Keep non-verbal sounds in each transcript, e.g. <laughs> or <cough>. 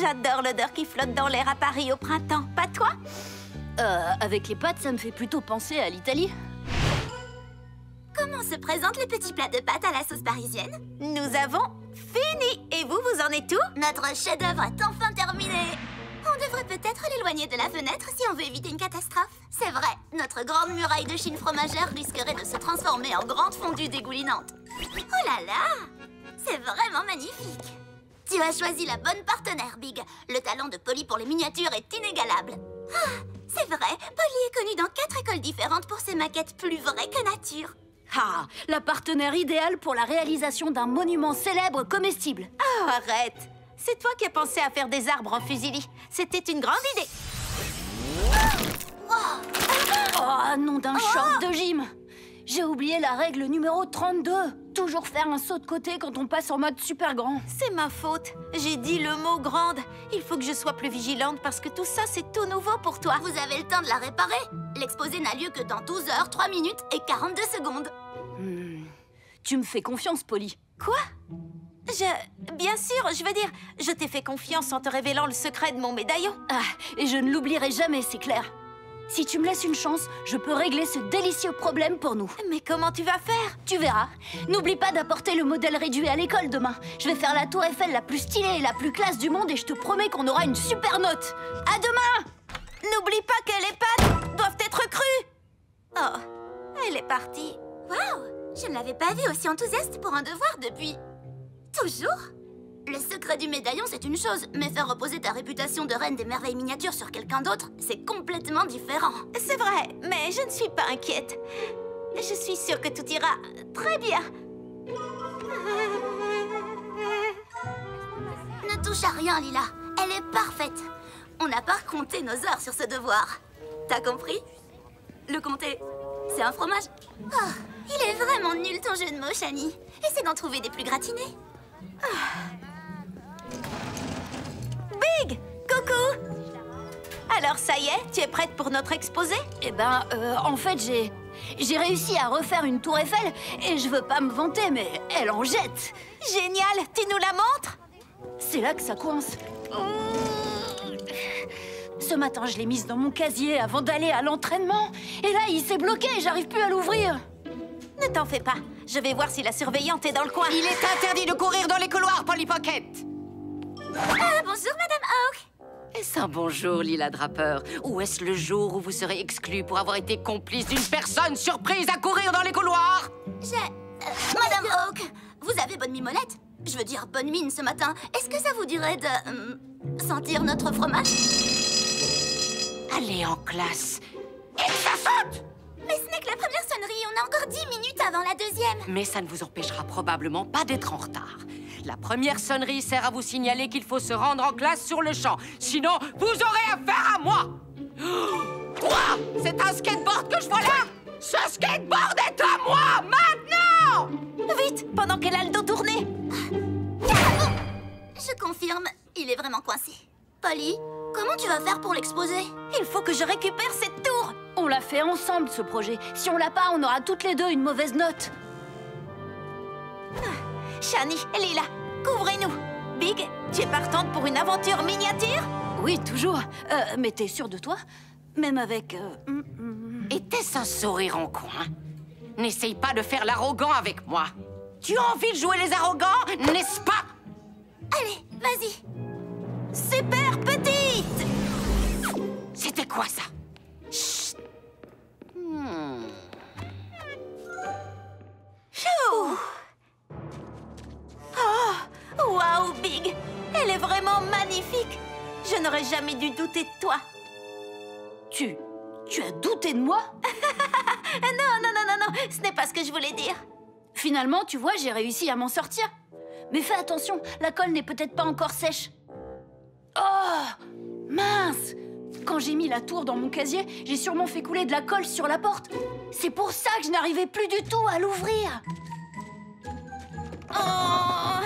J'adore l'odeur qui flotte dans l'air à Paris au printemps. Pas toi Euh, avec les pâtes, ça me fait plutôt penser à l'Italie. Comment se présentent les petits plats de pâtes à la sauce parisienne Nous avons fini Et vous, vous en êtes où Notre chef-d'œuvre est enfin terminé On devrait peut-être l'éloigner de la fenêtre si on veut éviter une catastrophe. C'est vrai, notre grande muraille de Chine fromagère risquerait de se transformer en grande fondue dégoulinante. Oh là là C'est vraiment magnifique Tu as choisi la bonne partenaire, Big. Le talent de Polly pour les miniatures est inégalable. Ah, c'est vrai, Polly est connue dans quatre écoles différentes pour ses maquettes plus vraies que nature. Ah, la partenaire idéale pour la réalisation d'un monument célèbre comestible. Oh, arrête C'est toi qui as pensé à faire des arbres en fusilli. C'était une grande idée. Oh, nom d'un choc de gym J'ai oublié la règle numéro 32. Toujours faire un saut de côté quand on passe en mode super grand. C'est ma faute. J'ai dit le mot grande. Il faut que je sois plus vigilante parce que tout ça, c'est tout nouveau pour toi. Vous avez le temps de la réparer L'exposé n'a lieu que dans 12 heures, 3 minutes et 42 secondes. Hmm. Tu me fais confiance, Polly. Quoi? Je... Bien sûr, je veux dire, je t'ai fait confiance en te révélant le secret de mon médaillon. Ah, et je ne l'oublierai jamais, c'est clair. Si tu me laisses une chance, je peux régler ce délicieux problème pour nous. Mais comment tu vas faire? Tu verras. N'oublie pas d'apporter le modèle réduit à l'école demain. Je vais faire la tour Eiffel la plus stylée et la plus classe du monde et je te promets qu'on aura une super note. À demain N'oublie pas que les pâtes doivent être crues Oh, elle est partie. Waouh Je ne l'avais pas vue aussi enthousiaste pour un devoir depuis... Toujours Le secret du médaillon, c'est une chose, mais faire reposer ta réputation de reine des merveilles miniatures sur quelqu'un d'autre, c'est complètement différent. C'est vrai, mais je ne suis pas inquiète. Je suis sûre que tout ira très bien. Ne touche à rien, Lila. Elle est parfaite. On n'a pas compté nos heures sur ce devoir. T'as compris? Le compter, c'est un fromage? Oh, il est vraiment nul ton jeu de mots, Shani. Essaie d'en trouver des plus gratinés. Big Coucou Alors ça y est, tu es prête pour notre exposé? Eh ben, euh, en fait, j'ai... J'ai réussi à refaire une tour Eiffel et je veux pas me vanter, mais elle en jette. Génial Tu nous la montres? C'est là que ça coince. Ce matin, je l'ai mise dans mon casier avant d'aller à l'entraînement. Et là, il s'est bloqué et j'arrive plus à l'ouvrir. Ne t'en fais pas. Je vais voir si la surveillante est dans le coin. Il est interdit de courir dans les couloirs, Polly Pocket Ah, bonjour, Madame Hawk Est-ce un bonjour, Lila Draper? Ou est-ce le jour où vous serez exclu pour avoir été complice d'une personne surprise à courir dans les couloirs? J'ai... euh, Madame Hawk, vous avez bonne mimolette. Je veux dire bonne mine ce matin. Est-ce que ça vous dirait de... euh, sentir notre fromage? Allez en classe. Et ça saute Mais ce n'est que la première sonnerie, on a encore 10 minutes avant la deuxième. Mais ça ne vous empêchera probablement pas d'être en retard. La première sonnerie sert à vous signaler qu'il faut se rendre en classe sur le champ. Sinon, vous aurez affaire à moi. <gasps> Quoi C'est un skateboard que je vois là. Ce skateboard est à moi, maintenant. Vite Pendant qu'elle a le dos tourné. Je confirme, il est vraiment coincé. Polly, comment tu vas faire pour l'exposer? Il faut que je récupère cette tour On l'a fait ensemble, ce projet. Si on l'a pas, on aura toutes les deux une mauvaise note. Shani, Lila, couvrez-nous Big, tu es partante pour une aventure miniature? Oui, toujours. Euh, mais t'es sûr de toi? Même avec... euh, hum, hum. Était-ce un sourire en coin N'essaye pas de faire l'arrogant avec moi. Tu as envie de jouer les arrogants, n'est-ce pas? Allez, vas-y Super petite C'était quoi ça? Chut. Hmm. Chou Oh Waouh, Big. Elle est vraiment magnifique. Je n'aurais jamais dû douter de toi. Tu... Tu as douté de moi? <laughs> Non, non, non, non, non. Ce n'est pas ce que je voulais dire. Finalement, tu vois, j'ai réussi à m'en sortir. Mais fais attention, la colle n'est peut-être pas encore sèche. Oh Mince Quand j'ai mis la tour dans mon casier, j'ai sûrement fait couler de la colle sur la porte. C'est pour ça que je n'arrivais plus du tout à l'ouvrir. Oh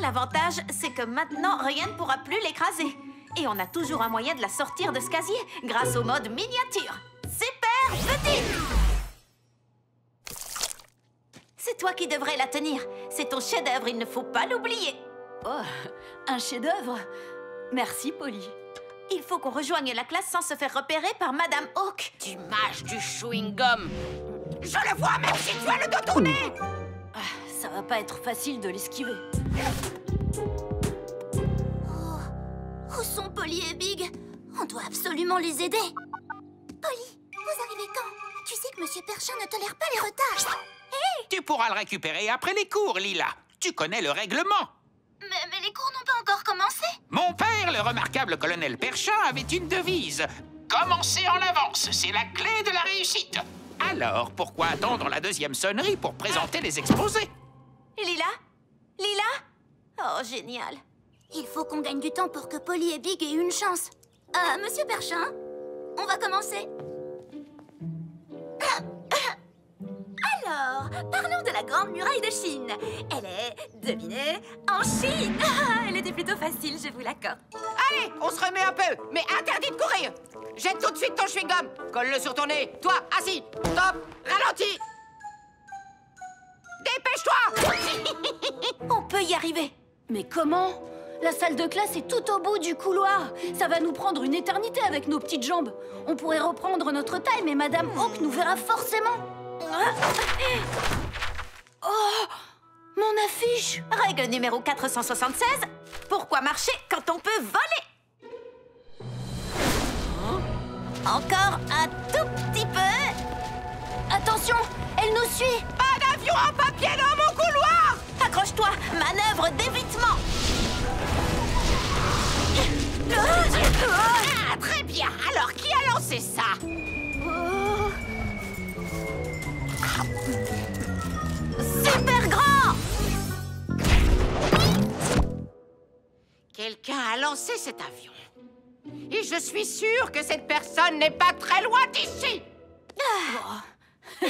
L'avantage, c'est que maintenant, rien ne pourra plus l'écraser. Et on a toujours un moyen de la sortir de ce casier, grâce au mode miniature. Super petite C'est toi qui devrais la tenir. C'est ton chef-d'œuvre, il ne faut pas l'oublier. Oh, un chef-d'œuvre Merci, Polly. Il faut qu'on rejoigne la classe sans se faire repérer par Madame Hawk. Tu mâches du chewing-gum. Je le vois même si tu as le dos tourné. Ah, ça va pas être facile de l'esquiver. Où sont Polly et Big? On doit absolument les aider. Polly, vous arrivez quand? Tu sais que Monsieur Perchin ne tolère pas les retards. Tu pourras le récupérer après les cours, Lila. Tu connais le règlement. Mais, mais les cours n'ont Mon père, le remarquable colonel Perchin, avait une devise. Commencer en avance, c'est la clé de la réussite. Alors, pourquoi attendre la deuxième sonnerie pour présenter les exposés? Lila? Lila? Oh, génial. Il faut qu'on gagne du temps pour que Polly et Big aient une chance. Euh, Monsieur Perchin, on va commencer. Alors, parlons de la Grande Muraille de Chine. Elle est, devinez, en Chine. Elle était plutôt facile, je vous l'accorde. Allez, on se remet un peu, mais interdit de courir. Jette tout de suite ton chewing-gum. Colle-le sur ton nez. Toi, assis. Stop. Ralentis. Dépêche-toi. <laughs> On peut y arriver. Mais comment? La salle de classe est tout au bout du couloir. Ça va nous prendre une éternité avec nos petites jambes. On pourrait reprendre notre taille, mais Madame Hawk nous verra forcément. Oh Mon affiche Règle numéro 476. Pourquoi marcher quand on peut voler? Encore un tout petit peu. Attention Elle nous suit Pas d'avion en papier dans mon couloir. Accroche-toi, manœuvre d'évitement. Ah, très bien. Alors, qui a lancé ça? Super Quelqu'un a lancé cet avion. Et je suis sûre que cette personne n'est pas très loin d'ici. <laughs>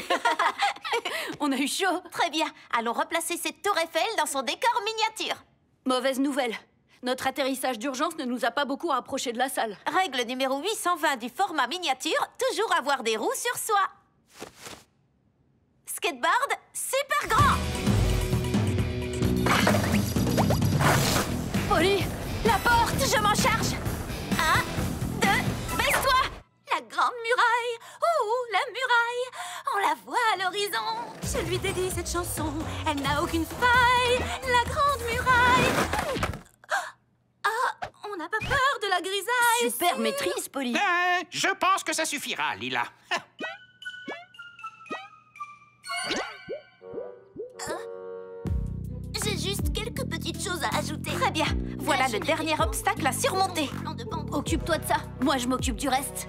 On a eu chaud Très bien, allons replacer cette tour Eiffel dans son décor miniature. Mauvaise nouvelle. Notre atterrissage d'urgence ne nous a pas beaucoup rapprochés de la salle. Règle numéro 820 du format miniature, toujours avoir des roues sur soi. Skateboard, super grand Polly La porte Je m'en charge. Un, deux, baisse-toi. La Grande Muraille Oh, la muraille. On la voit à l'horizon. Je lui dédie cette chanson. Elle n'a aucune faille. La Grande Muraille. Ah, on n'a pas peur de la grisaille. Super maîtrise, Polly. Ben, je pense que ça suffira, Lila. J'ai juste quelques petites choses à ajouter. Très bien, voilà le dernier obstacle à surmonter. Occupe-toi de ça. Moi, je m'occupe du reste.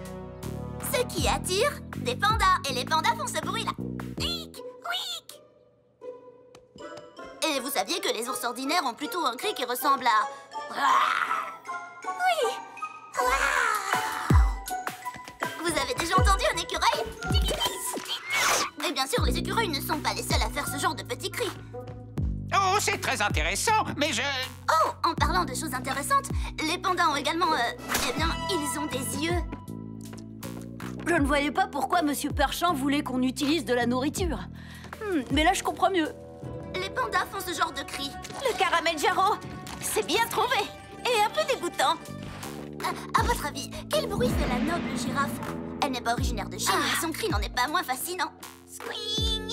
Ce qui attire des pandas. Et les pandas font ce bruit-là. Hic, huic. Et vous saviez que les ours ordinaires ont plutôt un cri qui ressemble à... Oui. Vous avez déjà entendu un écureuil? Et bien sûr, les écureuils ne sont pas les seuls à faire ce genre de petits cris. Oh, c'est très intéressant, mais je... Oh, en parlant de choses intéressantes, les pandas ont également... euh, eh bien, ils ont des yeux. Je ne voyais pas pourquoi Monsieur Perchin voulait qu'on utilise de la nourriture. Hmm, mais là, je comprends mieux. Les pandas font ce genre de cris. Le caramel jarro, c'est bien trouvé et un peu dégoûtant. À, à votre avis, quel bruit fait la noble girafe? Elle n'est pas originaire de Chine, mais son cri n'en est pas moins fascinant. Squignon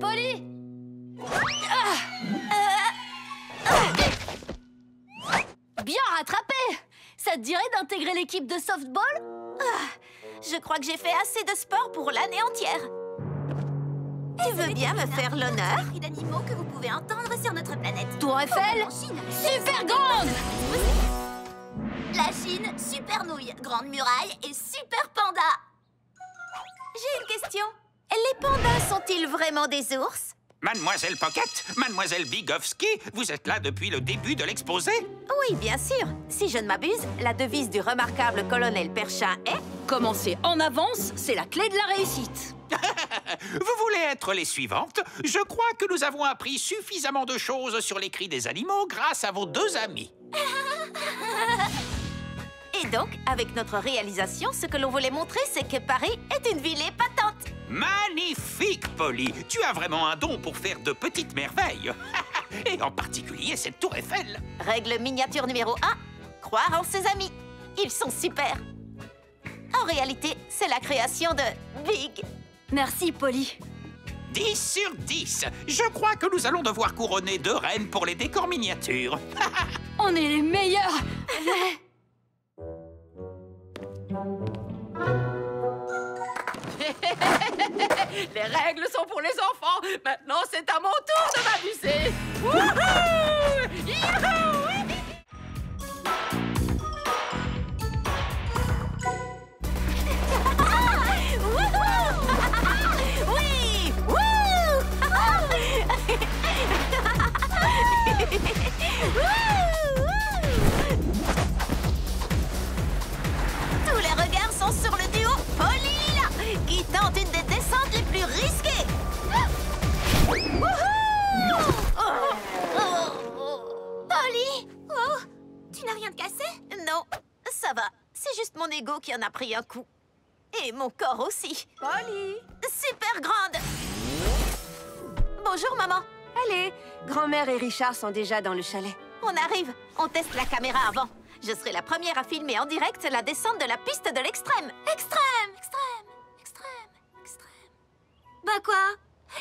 Polly Bien rattrapé Ça te dirait d'intégrer l'équipe de softball Je crois que j'ai fait assez de sport pour l'année entière. Tu veux bien me faire l'honneur d'animaux que vous pouvez entendre sur notre planète. Tour Eiffel Super grande La Chine, super nouille, grande muraille et super panda. J'ai une question. Les pandas sont-ils vraiment des ours? Mademoiselle Pocket, Mademoiselle Bigovski, vous êtes là depuis le début de l'exposé? Oui, bien sûr. Si je ne m'abuse, la devise du remarquable colonel Perchin est Commencer en avance, c'est la clé de la réussite. <laughs> Vous voulez être les suivantes? Je crois que nous avons appris suffisamment de choses sur les cris des animaux grâce à vos deux amis. <laughs> Et donc, avec notre réalisation, ce que l'on voulait montrer, c'est que Paris est une ville épatante. Magnifique, Polly Tu as vraiment un don pour faire de petites merveilles. <laughs> Et en particulier cette tour Eiffel. Règle miniature numéro 1, croire en ses amis. Ils sont super. En réalité, c'est la création de Big. Merci, Polly. 10 sur 10 Je crois que nous allons devoir couronner deux reines pour les décors miniatures. <laughs> On est les meilleurs <laughs> <laughs> Les règles sont pour les enfants. Maintenant, c'est à mon tour de m'amuser. Oui Tous les regards sont sur le duo Polly qui tente une des les plus risquées. Polly Oh Tu n'as rien de cassé? Non, ça va. C'est juste mon ego qui en a pris un coup. Et mon corps aussi. Polly Super grande Bonjour, maman. Allez, grand-mère et Richard sont déjà dans le chalet. On arrive. On teste la caméra avant. Je serai la première à filmer en direct la descente de la piste de l'extrême. Extrême Extrême Extrême Extrême Bah quoi?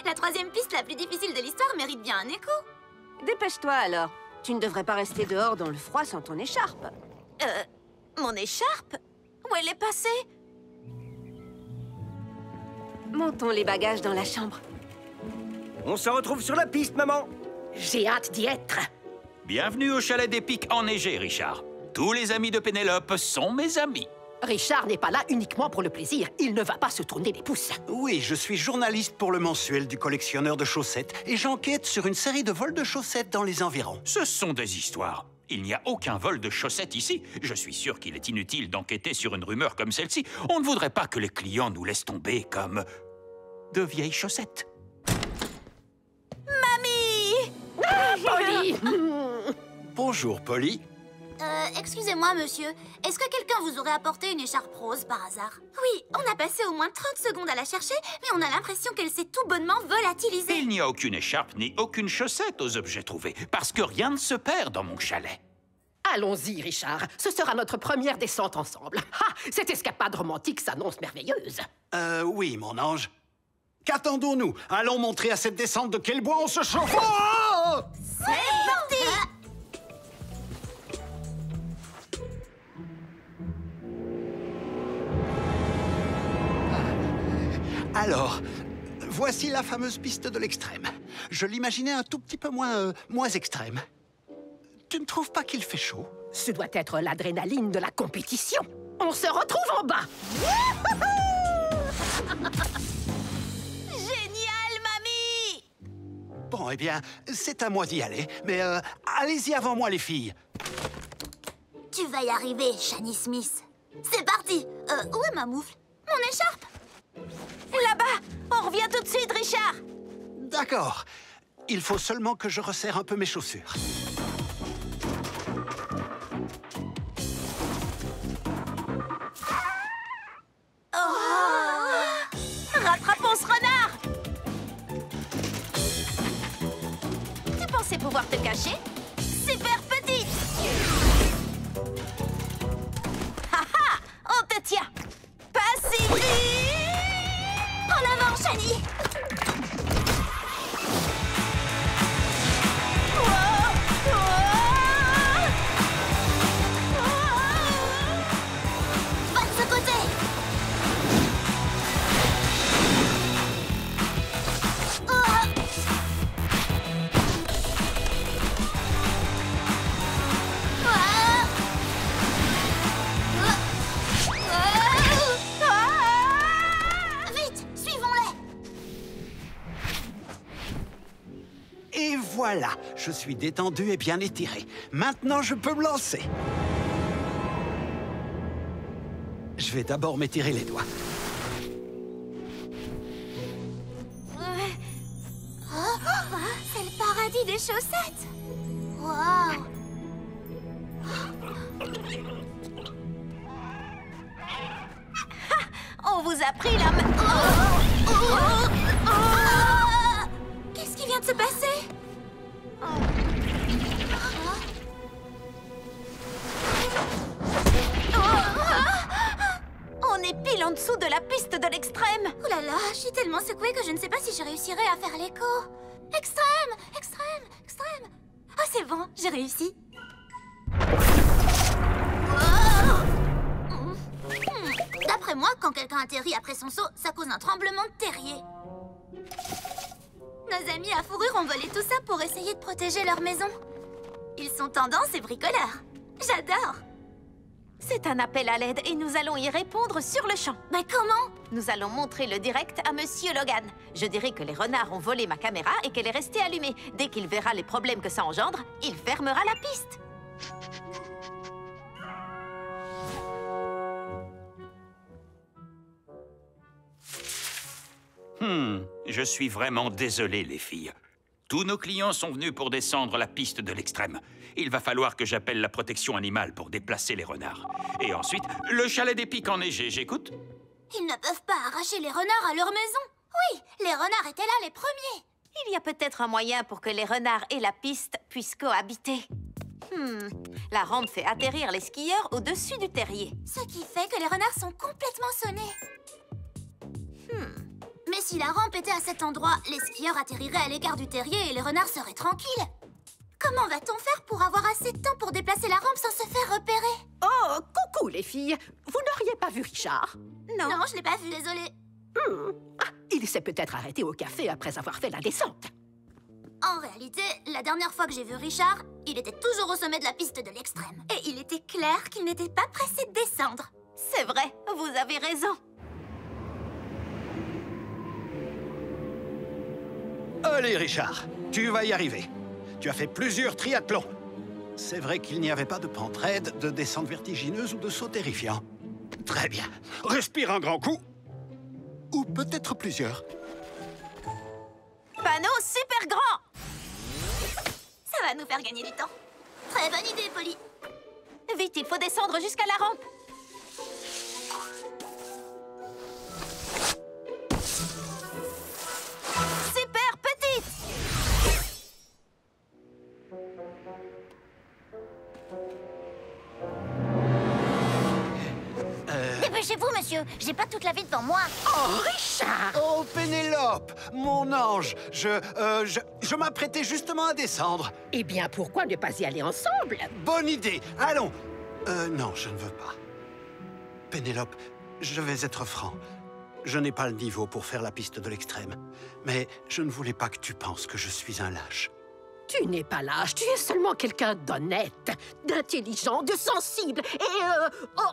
La troisième piste la plus difficile de l'histoire mérite bien un écho. Dépêche-toi alors. Tu ne devrais pas rester dehors dans le froid sans ton écharpe. Euh, mon écharpe? Où elle est passée? Montons les bagages dans la chambre. On se retrouve sur la piste, maman J'ai hâte d'y être. Bienvenue au chalet des pics enneigés, Richard. Tous les amis de Pénélope sont mes amis. Richard n'est pas là uniquement pour le plaisir. Il ne va pas se tourner les pouces. Oui, je suis journaliste pour le mensuel du collectionneur de chaussettes et j'enquête sur une série de vols de chaussettes dans les environs. Ce sont des histoires. Il n'y a aucun vol de chaussettes ici. Je suis sûr qu'il est inutile d'enquêter sur une rumeur comme celle-ci. On ne voudrait pas que les clients nous laissent tomber comme de vieilles chaussettes. Polly <laughs> Bonjour, Polly. Euh, excusez-moi, monsieur. Est-ce que quelqu'un vous aurait apporté une écharpe rose par hasard? Oui, on a passé au moins 30 secondes à la chercher, mais on a l'impression qu'elle s'est tout bonnement volatilisée. Il n'y a aucune écharpe ni aucune chaussette aux objets trouvés, parce que rien ne se perd dans mon chalet. Allons-y, Richard. Ce sera notre première descente ensemble. Ha Cette escapade romantique s'annonce merveilleuse. Euh, oui, mon ange. Qu'attendons-nous? Allons montrer à cette descente de quel bois on se chauffe. Oh Alors, voici la fameuse piste de l'extrême. Je l'imaginais un tout petit peu moins, euh, moins extrême. Tu ne trouves pas qu'il fait chaud? Ce doit être l'adrénaline de la compétition. On se retrouve en bas. <laughs> Génial, mamie Bon, eh bien, c'est à moi d'y aller. Mais euh, allez-y avant moi, les filles. Tu vas y arriver, Shani Smith. C'est parti Euh, où est ma moufle? Mon écharpe Là-bas. On revient tout de suite, Richard. D'accord. Il faut seulement que je resserre un peu mes chaussures. Rattrapons ce renard. Tu pensais pouvoir te cacher? Je suis détendu et bien étiré. Maintenant, je peux me lancer. Je vais d'abord m'étirer les doigts. C'est le paradis des chaussettes Waouh On vous a pris la main... Qu'est-ce qui vient de se passer? En dessous de la piste de l'extrême Oh là là, je suis tellement secouée que je ne sais pas si je réussirai à faire l'écho. Extrême Extrême Extrême Ah, c'est bon, j'ai réussi. Oh. D'après moi, quand quelqu'un atterrit après son saut, ça cause un tremblement de terrier. Nos amis à fourrure ont volé tout ça pour essayer de protéger leur maison. Ils sont tendance et bricoleurs. J'adore C'est un appel à l'aide et nous allons y répondre sur le champ. Mais comment? Nous allons montrer le direct à Monsieur Logan. Je dirai que les renards ont volé ma caméra et qu'elle est restée allumée. Dès qu'il verra les problèmes que ça engendre, il fermera la piste. Hmm, je suis vraiment désolé, les filles. Tous nos clients sont venus pour descendre la piste de l'extrême. Il va falloir que j'appelle la protection animale pour déplacer les renards. Et ensuite, le chalet des pics enneigés, j'écoute Ils ne peuvent pas arracher les renards à leur maison. Oui, les renards étaient là les premiers. Il y a peut-être un moyen pour que les renards et la piste puissent cohabiter. Hmm, la rampe fait atterrir les skieurs au-dessus du terrier. Ce qui fait que les renards sont complètement sonnés. Hmm, Mais si la rampe était à cet endroit, les skieurs atterriraient à l'écart du terrier et les renards seraient tranquilles. Comment va-t-on faire pour avoir assez de temps pour déplacer la rampe sans se faire repérer Oh, coucou les filles Vous n'auriez pas vu Richard non. Non, je l'ai pas vu, désolée. Hmm. Ah, il s'est peut-être arrêté au café après avoir fait la descente. En réalité, la dernière fois que j'ai vu Richard, il était toujours au sommet de la piste de l'extrême. Et il était clair qu'il n'était pas pressé de descendre. C'est vrai, vous avez raison. Allez, Richard, tu vas y arriver. Tu as fait plusieurs triathlons. C'est vrai qu'il n'y avait pas de pente raide, de descente vertigineuse ou de saut terrifiant. Très bien. Respire un grand coup. Ou peut-être plusieurs. Panneau super grand Ça va nous faire gagner du temps. Très bonne idée, Polly. Vite, il faut descendre jusqu'à la rampe. Dépêchez-vous, monsieur. J'ai pas toute la vie devant moi. Oh, Richard Oh, Pénélope Mon ange Je... euh, je, je m'apprêtais justement à descendre. Eh bien, pourquoi ne pas y aller ensemble? Bonne idée Allons Euh, non, je ne veux pas. Pénélope, je vais être franc. Je n'ai pas le niveau pour faire la piste de l'extrême. Mais je ne voulais pas que tu penses que je suis un lâche. Tu n'es pas lâche, tu es seulement quelqu'un d'honnête, d'intelligent, de sensible et... euh, oh,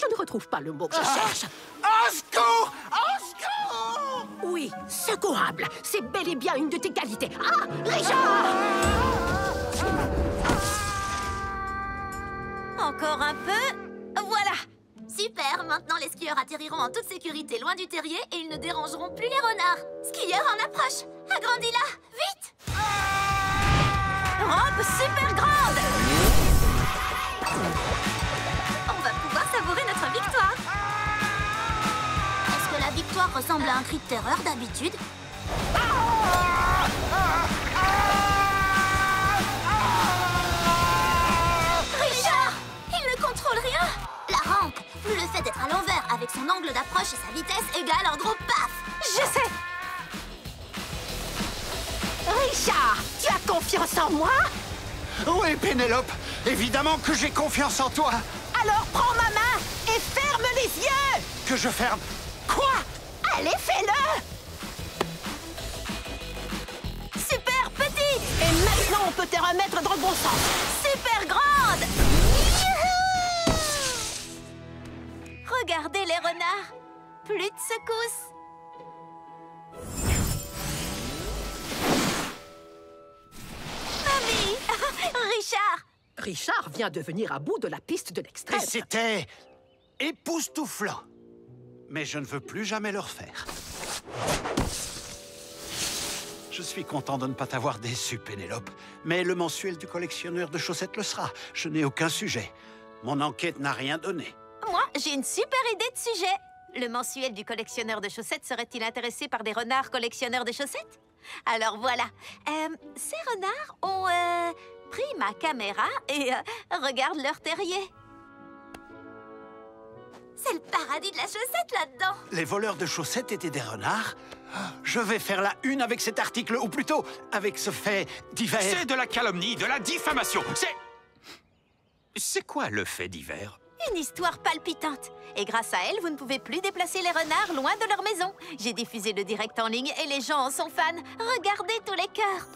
je ne retrouve pas le mot que je cherche. Au secours Au secours Oui, secourable, c'est bel et bien une de tes qualités. Ah, Richard Encore un peu? Voilà. Super, maintenant les skieurs atterriront en toute sécurité loin du terrier et ils ne dérangeront plus les renards. Skieurs en approche Agrandis-la Vite Rampe super grande ressemble à un cri de terreur d'habitude. Richard Il ne contrôle rien. La rampe, plus le fait d'être à l'envers avec son angle d'approche et sa vitesse égale un gros paf. Je sais. Richard, tu as confiance en moi? Oui, Pénélope. Évidemment que j'ai confiance en toi. Alors prends ma main et ferme les yeux. Que je ferme. Quoi? Allez, fais-le. Super petite Et maintenant, on peut te remettre dans le bon sens. Super grande. Regardez les renards. Plus de secousses. Mamie <laughs> Richard. Richard vient de venir à bout de la piste de Et l'extrême. c'était époustouflant. Mais je ne veux plus jamais le refaire. Je suis content de ne pas t'avoir déçu, Pénélope. Mais le mensuel du collectionneur de chaussettes le sera. Je n'ai aucun sujet. Mon enquête n'a rien donné. Moi, j'ai une super idée de sujet le mensuel du collectionneur de chaussettes serait-il intéressé par des renards collectionneurs de chaussettes? Alors voilà, euh, ces renards ont euh, pris ma caméra et euh, regardent leur terrier. C'est le paradis de la chaussette là-dedans Les voleurs de chaussettes étaient des renards Je vais faire la une avec cet article, ou plutôt avec ce fait divers. C'est de la calomnie, de la diffamation. C'est. C'est quoi le fait divers? Une histoire palpitante. Et grâce à elle, vous ne pouvez plus déplacer les renards loin de leur maison. J'ai diffusé le direct en ligne et les gens en sont fans. Regardez tous les cœurs.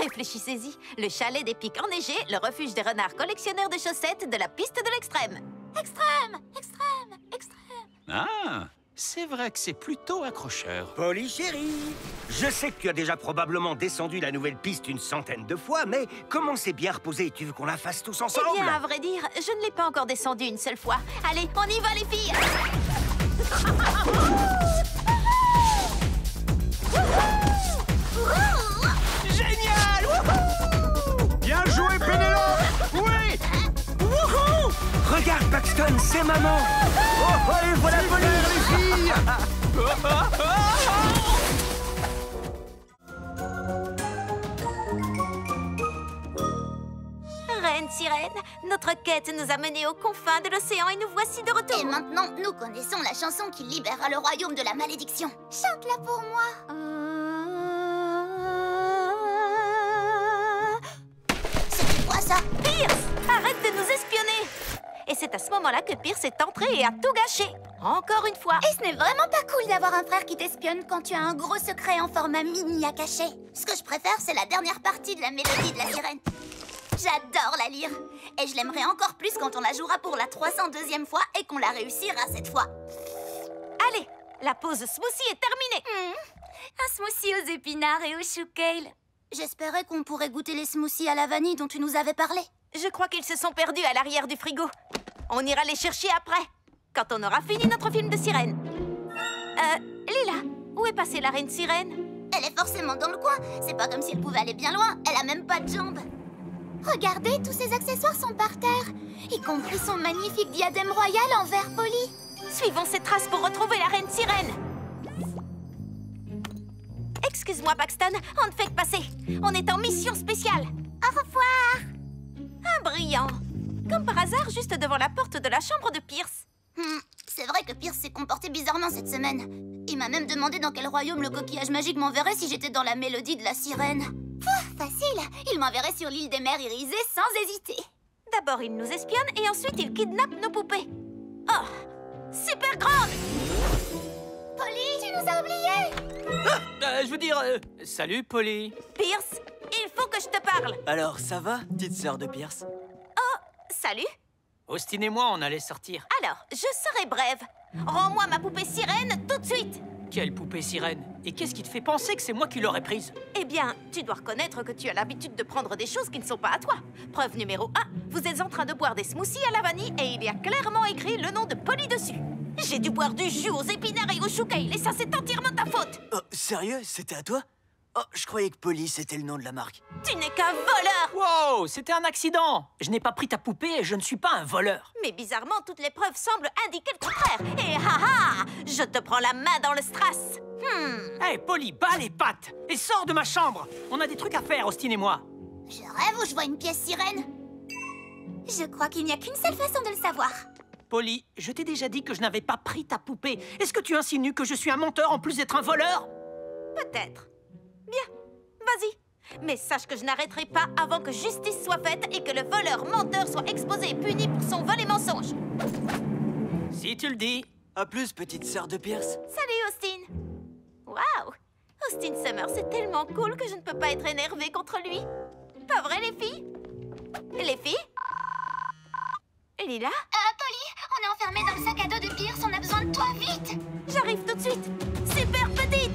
Réfléchissez-y. Le chalet des pics enneigés, le refuge des renards collectionneurs de chaussettes de la piste de l'extrême. Extrême Extrême Extrême Ah, c'est vrai que c'est plutôt accrocheur. Polly chérie, je sais que tu as déjà probablement descendu la nouvelle piste une centaine de fois, mais comment c'est bien reposé Tu veux qu'on la fasse tous ensemble Eh bien, à vrai dire, je ne l'ai pas encore descendu une seule fois. Allez, on y va les filles <laughs> Regarde, Paxton, c'est maman Oh, oh, et voilà les filles Reine sirène, notre quête nous a menés aux confins de l'océan et nous voici de retour. Et maintenant, nous connaissons la chanson qui libérera le royaume de la malédiction. Chante-la pour moi C'est c'est à ce moment-là que Pierce est entré et a tout gâché. Encore une fois. Et ce n'est vraiment pas cool d'avoir un frère qui t'espionne quand tu as un gros secret en format mini à cacher. Ce que je préfère, c'est la dernière partie de la mélodie de la sirène. J'adore la lire. Et je l'aimerais encore plus quand on la jouera pour la 302e fois et qu'on la réussira cette fois. Allez, la pause smoothie est terminée. Mmh. Un smoothie aux épinards et au chou kale. J'espérais qu'on pourrait goûter les smoothies à la vanille dont tu nous avais parlé. Je crois qu'ils se sont perdus à l'arrière du frigo. On ira les chercher après, quand on aura fini notre film de sirène. Euh, Lila, où est passée la reine sirène? Elle est forcément dans le coin. C'est pas comme si elle pouvait aller bien loin. Elle a même pas de jambes. Regardez, tous ces accessoires sont par terre, y compris son magnifique diadème royal en verre poli. Suivons ces traces pour retrouver la reine sirène. Excuse-moi, Paxton, on ne fait que passer. On est en mission spéciale. Au revoir. Un brillant. Comme par hasard, juste devant la porte de la chambre de Pierce. Hmm, c'est vrai que Pierce s'est comporté bizarrement cette semaine. Il m'a même demandé dans quel royaume le coquillage magique m'enverrait si j'étais dans la mélodie de la sirène. Pouh, facile Il m'enverrait sur l'île des mers irisées sans hésiter. D'abord, il nous espionne et ensuite, il kidnappe nos poupées. Oh Super grande Polly, tu nous as oubliés Euh, je veux dire, euh, salut Polly. Pierce, il faut que je te parle. Alors, ça va, petite sœur de Pierce? Salut. Austin et moi, on allait sortir. Alors, je serai brève. Rends-moi ma poupée sirène tout de suite. Quelle poupée sirène? Et qu'est-ce qui te fait penser que c'est moi qui l'aurais prise? Eh bien, tu dois reconnaître que tu as l'habitude de prendre des choses qui ne sont pas à toi. Preuve numéro 1, vous êtes en train de boire des smoothies à la vanille et il y a clairement écrit le nom de Polly dessus. J'ai dû boire du jus aux épinards et aux chou kale et ça, c'est entièrement ta faute. Oh, sérieux? C'était à toi? Oh, je croyais que Polly, c'était le nom de la marque. Tu n'es qu'un voleur Wow, c'était un accident Je n'ai pas pris ta poupée et je ne suis pas un voleur. Mais bizarrement, toutes les preuves semblent indiquer le contraire. Et haha Je te prends la main dans le strass. Hmm. Hé, Polly, bats les pattes et sors de ma chambre On a des trucs à faire, Austin et moi. Je rêve ou je vois une pièce sirène Je crois qu'il n'y a qu'une seule façon de le savoir. Polly, je t'ai déjà dit que je n'avais pas pris ta poupée. Est-ce que tu insinues que je suis un menteur en plus d'être un voleur? Peut-être. Bien, vas-y. Mais sache que je n'arrêterai pas avant que justice soit faite et que le voleur menteur soit exposé et puni pour son vol et mensonge. Si tu le dis. À plus, petite sœur de Pierce. Salut, Austin. Waouh Austin Summer, c'est tellement cool que je ne peux pas être énervée contre lui. Pas vrai, les filles? Les filles? Lila? Euh, Polly, on est enfermé dans le sac à dos de Pierce, on a besoin de toi, vite J'arrive tout de suite. Super petite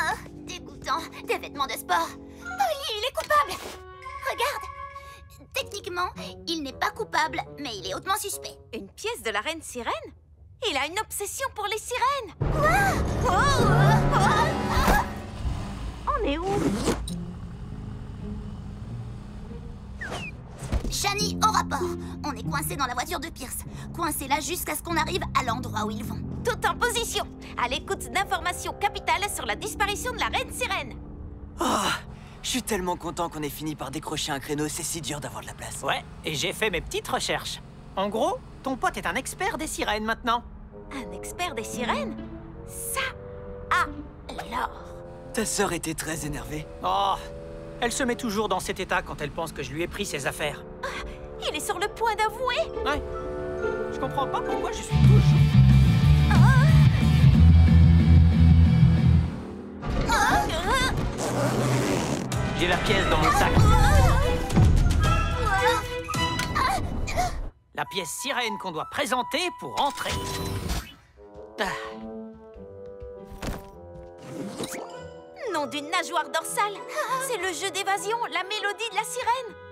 Oh, dégoûtant, des vêtements de sport. Polly, il est coupable. Regarde. Techniquement, il n'est pas coupable, mais il est hautement suspect. Une pièce de la reine sirène? Il a une obsession pour les sirènes. Oh, oh, oh. On est où? Shani, au rapport. On est coincé dans la voiture de Pierce. Coincé là jusqu'à ce qu'on arrive à l'endroit où ils vont. Tout en position, à l'écoute d'informations capitales sur la disparition de la reine sirène. Oh, je suis tellement content qu'on ait fini par décrocher un créneau, c'est si dur d'avoir de la place. Ouais, et j'ai fait mes petites recherches. En gros, ton pote est un expert des sirènes maintenant. Un expert des sirènes? Ça Alors Ta sœur était très énervée. Oh, elle se met toujours dans cet état quand elle pense que je lui ai pris ses affaires. Il est sur le point d'avouer Ouais. Je comprends pas pourquoi je suis toujours... J'ai la pièce dans mon sac. La pièce sirène qu'on doit présenter pour entrer. Ah, Nom d'une nageoire dorsale C'est le jeu d'évasion, la mélodie de la sirène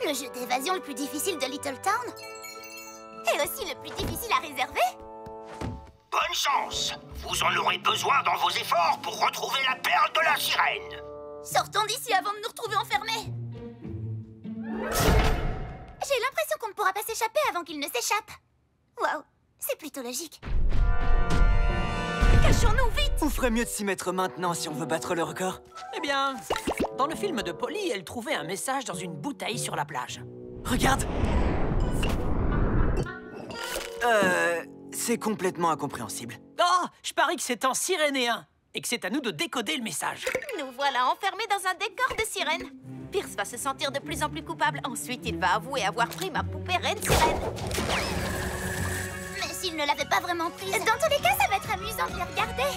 Le jeu d'évasion le plus difficile de Little Town Et aussi le plus difficile à réserver Bonne chance. Vous en aurez besoin dans vos efforts pour retrouver la perle de la sirène. Sortons d'ici avant de nous retrouver enfermés. J'ai l'impression qu'on ne pourra pas s'échapper avant qu'il ne s'échappe. Waouh, c'est plutôt logique Vite On ferait mieux de s'y mettre maintenant si on veut battre le record. Eh bien, dans le film de Polly, elle trouvait un message dans une bouteille sur la plage. Regarde Euh... C'est complètement incompréhensible. Oh, je parie que c'est en sirénéen et que c'est à nous de décoder le message. Nous voilà enfermés dans un décor de sirène Pierce va se sentir de plus en plus coupable. Ensuite, il va avouer avoir pris ma poupée reine sirène. S'il ne l'avait pas vraiment prise... Dans tous les cas, ça va être amusant de les regarder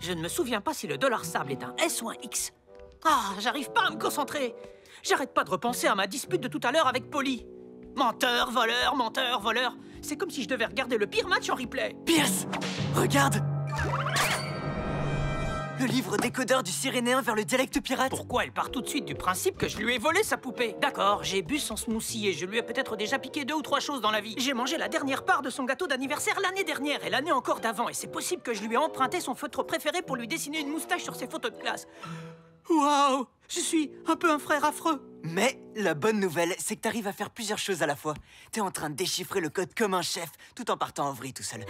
Je ne me souviens pas si le dollar sable est un S ou un X. Ah, j'arrive pas à me concentrer. J'arrête pas de repenser à ma dispute de tout à l'heure avec Polly. Menteur, voleur, menteur, voleur. C'est comme si je devais regarder le pire match en replay. Pierce Regarde Le livre décodeur du Sirénéen vers le dialecte pirate Pourquoi elle part tout de suite du principe que je lui ai volé sa poupée? D'accord, j'ai bu son smoothie et je lui ai peut-être déjà piqué deux ou trois choses dans la vie. J'ai mangé la dernière part de son gâteau d'anniversaire l'année dernière et l'année encore d'avant. Et c'est possible que je lui ai emprunté son feutre préféré pour lui dessiner une moustache sur ses photos de classe. Waouh Je suis un peu un frère affreux. Mais la bonne nouvelle, c'est que t'arrives à faire plusieurs choses à la fois. T'es en train de déchiffrer le code comme un chef, tout en partant en vrille tout seul.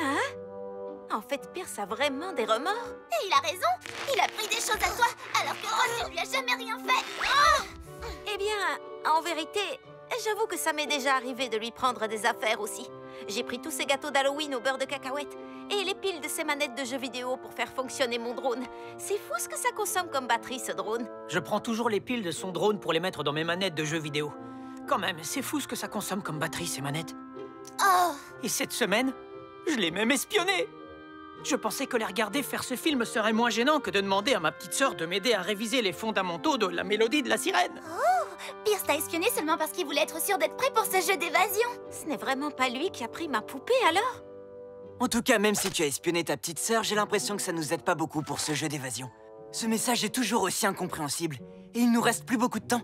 En fait, Pierce a vraiment des remords. Et il a raison Il a pris des choses à toi, alors que Ross ne lui a jamais rien fait Oh Eh bien, en vérité, j'avoue que ça m'est déjà arrivé de lui prendre des affaires aussi. J'ai pris tous ses gâteaux d'Halloween au beurre de cacahuète et les piles de ses manettes de jeux vidéo pour faire fonctionner mon drone. C'est fou ce que ça consomme comme batterie, ce drone. Je prends toujours les piles de son drone pour les mettre dans mes manettes de jeux vidéo. Quand même, c'est fou ce que ça consomme comme batterie, ces manettes. Oh Et cette semaine, je l'ai même espionné Je pensais que les regarder faire ce film serait moins gênant que de demander à ma petite sœur de m'aider à réviser les fondamentaux de la mélodie de la sirène. Pierce t'a espionné seulement parce qu'il voulait être sûr d'être prêt pour ce jeu d'évasion Ce n'est vraiment pas lui qui a pris ma poupée alors? En tout cas, même si tu as espionné ta petite sœur, j'ai l'impression que ça nous aide pas beaucoup pour ce jeu d'évasion. Ce message est toujours aussi incompréhensible, et il nous reste plus beaucoup de temps.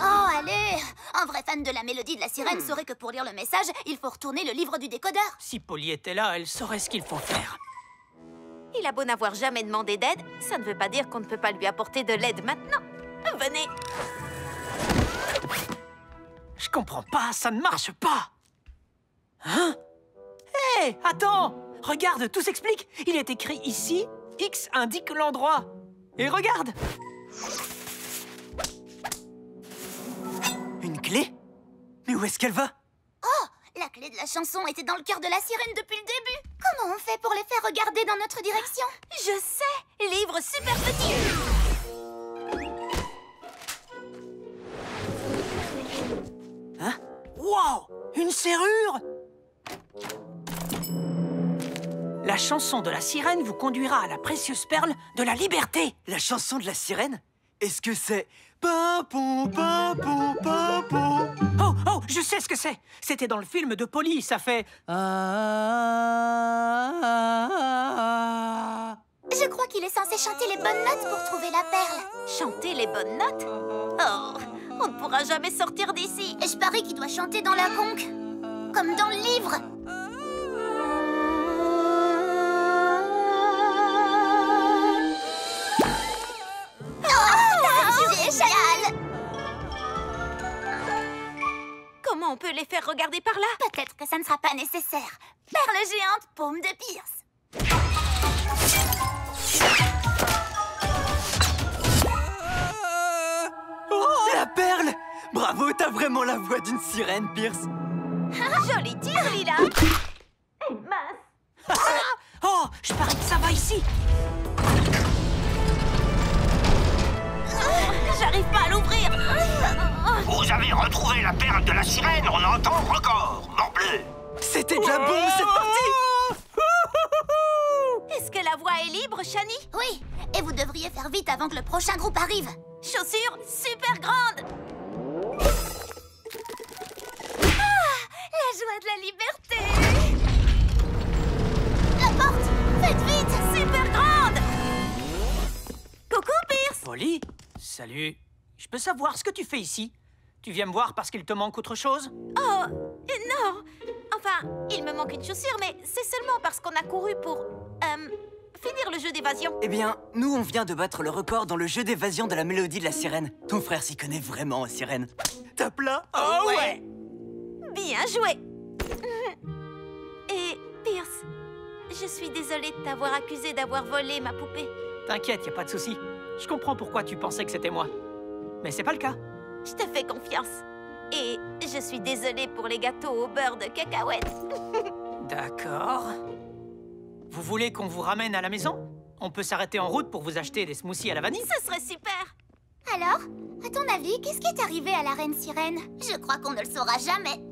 Oh, allez Un vrai fan de la mélodie de la sirène saurait que pour lire le message, il faut retourner le livre du décodeur. Si Polly était là, elle saurait ce qu'il faut faire. Il a beau n'avoir jamais demandé d'aide, ça ne veut pas dire qu'on ne peut pas lui apporter de l'aide maintenant. Venez. Je comprends pas, ça ne marche pas. Hein? Hé, attends! Regarde, tout s'explique. Il est écrit ici, X indique l'endroit. Et regarde clé? Mais où est-ce qu'elle va? Oh! La clé de la chanson était dans le cœur de la sirène depuis le début. Comment on fait pour les faire regarder dans notre direction? Je sais! Livre super petit! Hein? Wow Une serrure! La chanson de la sirène vous conduira à la précieuse perle de la liberté. La chanson de la sirène? Est-ce que c'est... Papon, papon, papon Oh, oh, je sais ce que c'est. C'était dans le film de Polly, ça fait... Ah... Je crois qu'il est censé chanter les bonnes notes pour trouver la perle. Chanter les bonnes notes? Oh On ne pourra jamais sortir d'ici. Et je parie qu'il doit chanter dans la conque. Comme dans le livre peut les faire regarder par là. Peut-être que ça ne sera pas nécessaire. Perle géante, paume de Pierce. La perle! Bravo, t'as vraiment la voix d'une sirène, Pierce. <laughs> Joli tir, Lila. Mince. Oh, je parie que ça va ici. J'arrive pas à l'ouvrir Vous avez retrouvé la perle de la sirène en un temps record, morbleu C'était de la bombe, cette partie. <laughs> Est-ce que la voie est libre, Shani? Oui, et vous devriez faire vite avant que le prochain groupe arrive. Chaussures super grandes. Ah La joie de la liberté. La porte Faites vite. Super grande. Coucou, Pierce. Polly Salut. Je peux savoir ce que tu fais ici? Tu viens me voir parce qu'il te manque autre chose Oh, euh, non Enfin, il me manque une chaussure, mais c'est seulement parce qu'on a couru pour... euh, finir le jeu d'évasion. Eh bien, nous, on vient de battre le record dans le jeu d'évasion de la mélodie de la sirène. Ton frère s'y connaît vraiment en sirène. Tape là Oh ouais Bien joué Et, Pierce, je suis désolée de t'avoir accusé d'avoir volé ma poupée. T'inquiète, y a pas de souci. Je comprends pourquoi tu pensais que c'était moi. Mais c'est pas le cas. Je te fais confiance. Et je suis désolée pour les gâteaux au beurre de cacahuète. <laughs> D'accord. Vous voulez qu'on vous ramène à la maison? On peut s'arrêter en route pour vous acheter des smoothies à la vanille Ce serait super Alors, à ton avis, qu'est-ce qui est arrivé à la reine sirène? Je crois qu'on ne le saura jamais.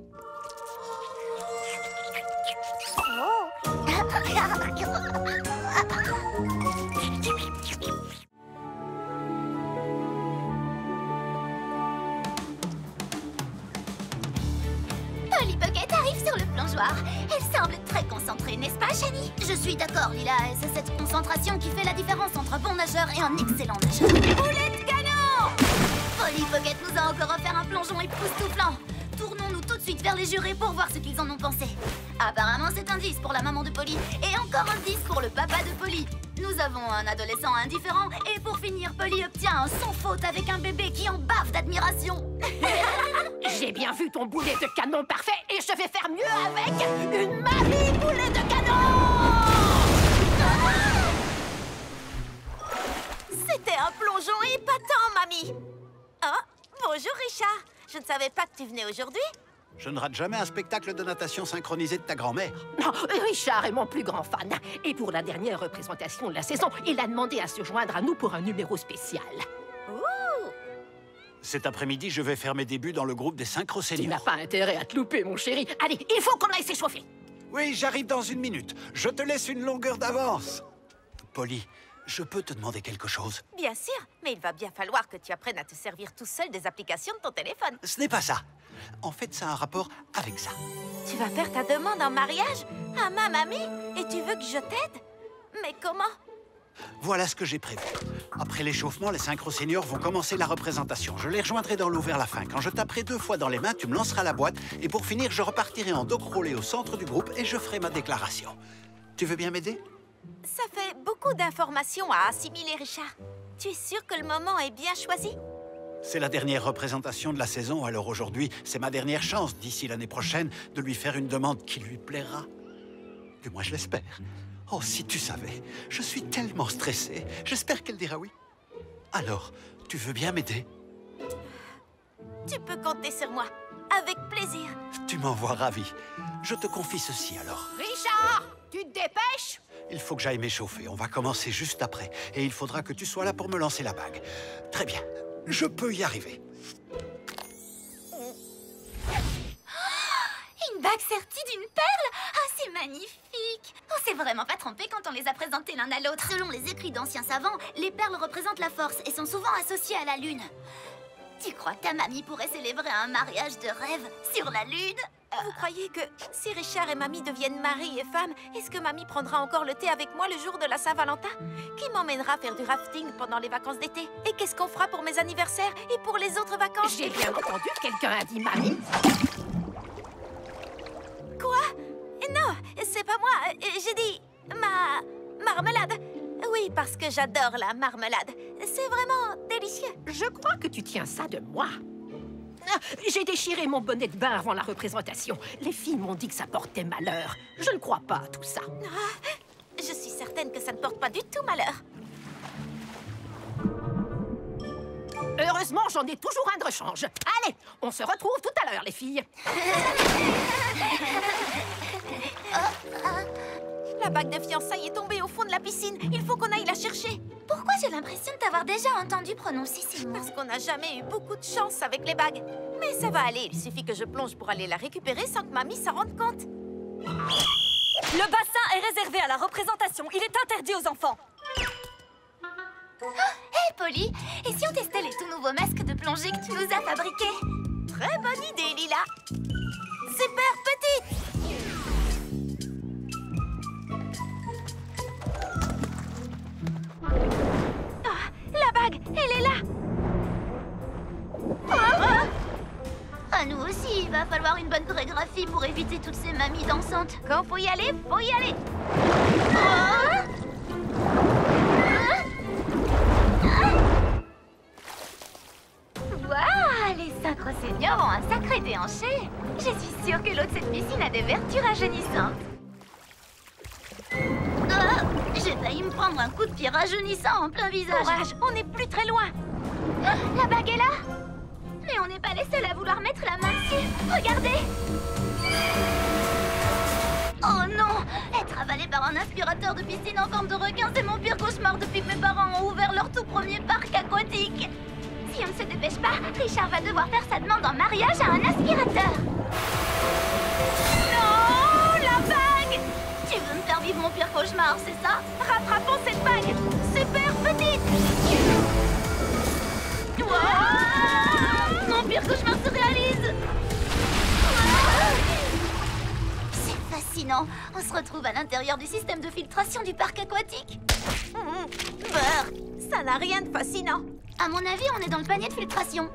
Polly <laughs> Je suis d'accord, Lila. et C'est cette concentration qui fait la différence entre un bon nageur et un excellent nageur. Boulet de canon Polly Pocket nous a encore offert un plongeon époustouflant. Tournons-nous tout de suite vers les jurés pour voir ce qu'ils en ont pensé. Apparemment, c'est un 10 pour la maman de Polly et encore un 10 pour le papa de Polly. Nous avons un adolescent indifférent et pour finir, Polly obtient un sans faute avec un bébé qui en baffe d'admiration. <laughs> J'ai bien vu ton boulet de canon parfait et je vais faire mieux avec une mamie boulet de canon C'était un plongeon épatant, mamie Oh, bonjour Richard Je ne savais pas que tu venais aujourd'hui. Je ne rate jamais un spectacle de natation synchronisé de ta grand-mère. Non, Richard est mon plus grand fan. Et pour la dernière représentation de la saison, il a demandé à se joindre à nous pour un numéro spécial. Ouh Cet après-midi, je vais faire mes débuts dans le groupe des Tu synchro-seniors. n'as pas intérêt à te louper, mon chéri. Allez, il faut qu'on aille s'échauffer. Oui, j'arrive dans une minute. Je te laisse une longueur d'avance. Polly, je peux te demander quelque chose Bien sûr, mais il va bien falloir que tu apprennes à te servir tout seul des applications de ton téléphone. Ce n'est pas ça. En fait, ça a un rapport avec ça. Tu vas faire ta demande en mariage à ma mamie et tu veux que je t'aide? Mais comment? Voilà ce que j'ai prévu. Après l'échauffement, les synchro-seniors vont commencer la représentation. Je les rejoindrai dans l'eau vers la fin. Quand je taperai deux fois dans les mains, tu me lanceras la boîte. Et pour finir, je repartirai en dos roulé au centre du groupe et je ferai ma déclaration. Tu veux bien m'aider? Ça fait beaucoup d'informations à assimiler, Richard. Tu es sûr que le moment est bien choisi? C'est la dernière représentation de la saison, alors aujourd'hui, c'est ma dernière chance, d'ici l'année prochaine, de lui faire une demande qui lui plaira. Du moins, je l'espère. Oh, si tu savais, je suis tellement stressé. J'espère qu'elle dira oui. Alors, tu veux bien m'aider? Tu peux compter sur moi. Avec plaisir. Tu m'envoies ravi. Je te confie ceci alors. Richard, tu te dépêches? Il faut que j'aille m'échauffer. On va commencer juste après. Et il faudra que tu sois là pour me lancer la bague. Très bien. Je peux y arriver. <gasps> Une bague sertie d'une perle? Ah, c'est magnifique On s'est vraiment pas trompé quand on les a présentés l'un à l'autre. Selon les écrits d'anciens savants, les perles représentent la force et sont souvent associées à la lune. Tu crois que ta mamie pourrait célébrer un mariage de rêve sur la lune? Vous croyez que si Richard et mamie deviennent mari et femme, est-ce que mamie prendra encore le thé avec moi le jour de la Saint-Valentin? Qui m'emmènera faire du rafting pendant les vacances d'été? Et qu'est-ce qu'on fera pour mes anniversaires et pour les autres vacances? J'ai bien entendu, quelqu'un a dit mamie. Quoi? Non, c'est pas moi. J'ai dit ma marmelade. Oui, parce que j'adore la marmelade. C'est vraiment délicieux. Je crois que tu tiens ça de moi. Ah, J'ai déchiré mon bonnet de bain avant la représentation. Les filles m'ont dit que ça portait malheur. Je ne crois pas à tout ça. Je suis certaine que ça ne porte pas du tout malheur. Heureusement, j'en ai toujours un de rechange. Allez, on se retrouve tout à l'heure, les filles. <laughs> <laughs> La bague de fiançailles est tombée au fond de la piscine. Il faut qu'on aille la chercher. Pourquoi j'ai l'impression de t'avoir déjà entendu prononcer ces mots Parce qu'on n'a jamais eu beaucoup de chance avec les bagues. Mais ça va aller, il suffit que je plonge pour aller la récupérer sans que mamie s'en rende compte. Le bassin est réservé à la représentation. Il est interdit aux enfants. Hé, Polly Et si on testait les tout nouveaux masques de plongée que tu nous as fabriqués? Très bonne idée, Lila. Super petite elle est là. À nous aussi, il va falloir une bonne chorégraphie pour éviter toutes ces mamies dansantes. Quand faut y aller, faut y aller. Waouh Les synchro seniors ont un sacré déhanché. Je suis sûre que l'eau de cette piscine a des vertus rajeunissantes. Ah, J'ai failli me prendre un coup de pied rajeunissant en plein visage. Courage, on n'est plus très loin. Ah, La bague est là. Mais on n'est pas les seuls à vouloir mettre la main dessus. Regardez. Oh non. Être avalé par un aspirateur de piscine en forme de requin, c'est mon pire cauchemar depuis que mes parents ont ouvert leur tout premier parc aquatique. Si on ne se dépêche pas, Richard va devoir faire sa demande en mariage à un aspirateur pire cauchemar, c'est ça? Rattrapons cette bague Super petite! Ouah Mon pire cauchemar se réalise! C'est fascinant. On se retrouve à l'intérieur du système de filtration du parc aquatique. Mmh, Brr, Ça n'a rien de fascinant! À mon avis, on est dans le panier de filtration.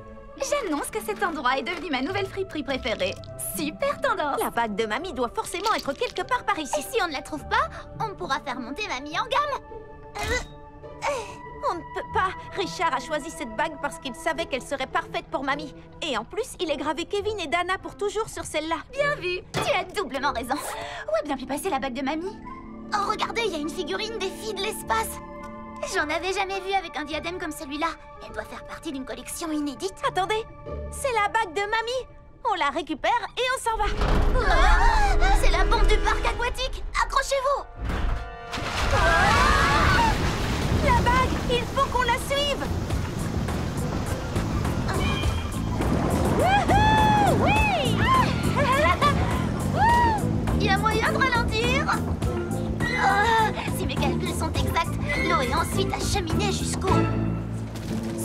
J'annonce que cet endroit est devenu ma nouvelle friperie préférée. Super tendance La bague de mamie doit forcément être quelque part par Et ici si on ne la trouve pas, on pourra faire monter mamie en gamme. On ne peut pas Richard a choisi cette bague parce qu'il savait qu'elle serait parfaite pour mamie. Et en plus, il est gravé Kevin et Dana pour toujours sur celle-là. Bien vu, tu as doublement raison. Où a bien pu passer la bague de mamie? Oh, regardez, il y a une figurine des filles de l'espace. J'en avais jamais vu avec un diadème comme celui-là. Elle doit faire partie d'une collection inédite. Attendez, c'est la bague de mamie. On la récupère et on s'en va. Ah, C'est la bombe du parc aquatique. Accrochez-vous. La bague Il faut qu'on la suive. Oui. <laughs> Il y a moyen de ralentir. Ah, calculs sont exacts, l'eau est ensuite acheminée jusqu'au